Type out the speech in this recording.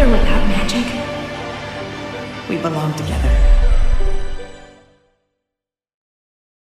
together without magic. We belong together.